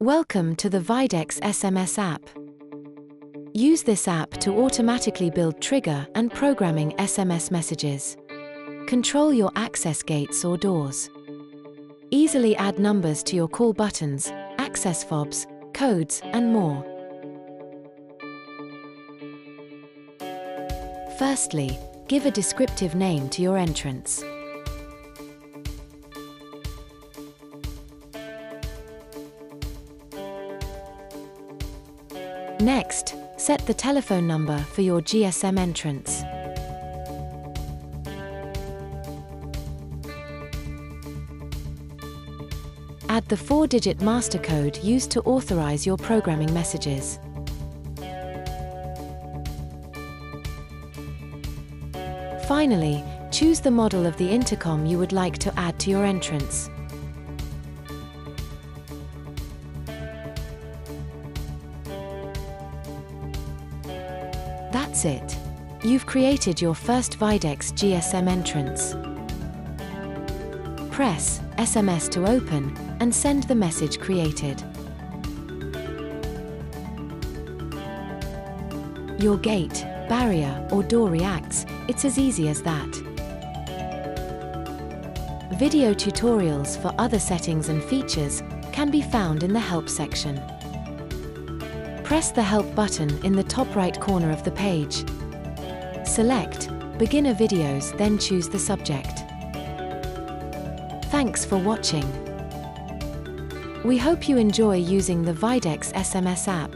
Welcome to the Videx SMS app. Use this app to automatically build trigger and programming SMS messages. Control your access gates or doors. Easily add numbers to your call buttons, access fobs, codes, and more. Firstly, give a descriptive name to your entrance. Next, set the telephone number for your GSM entrance. Add the four-digit master code used to authorize your programming messages. Finally, choose the model of the intercom you would like to add to your entrance. That's it. You've created your first Videx GSM entrance. Press SMS to open and send the message created. Your gate, barrier or door reacts, it's as easy as that. Video tutorials for other settings and features can be found in the Help section. Press the Help button in the top right corner of the page. Select Beginner Videos then choose the subject. Thanks for watching. We hope you enjoy using the Videx SMS app.